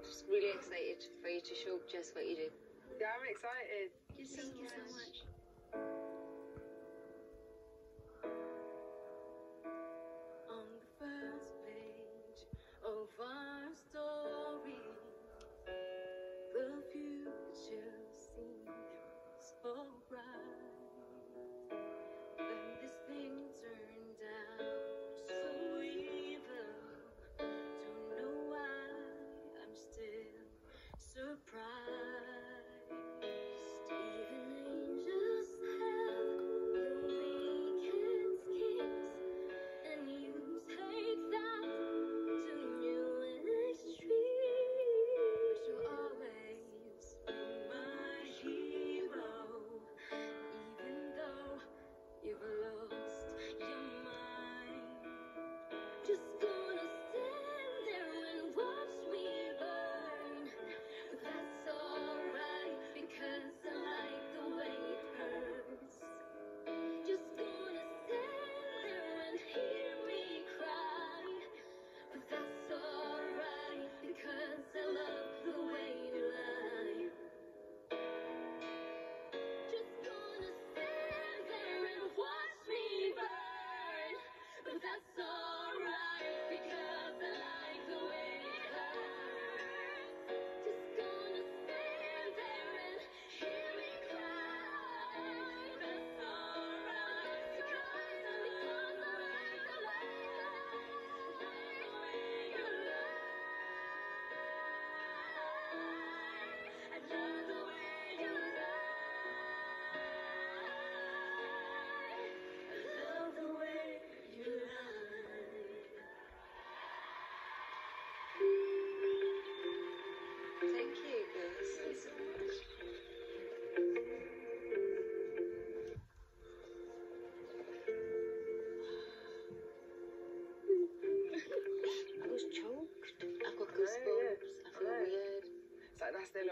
I'm just really excited for you to show just what you do. Yeah, I'm excited. Thank you so much. On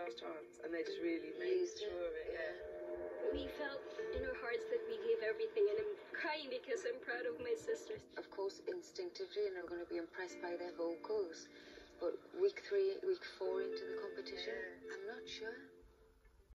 like that's last chance, and they just really made Used sure of it. Yeah. We felt in our hearts that we gave everything, and I'm crying because I'm proud of my sisters. Of course, instinctively, and I'm going to be impressed by their vocals. But week three, week four into the competition, I'm not sure.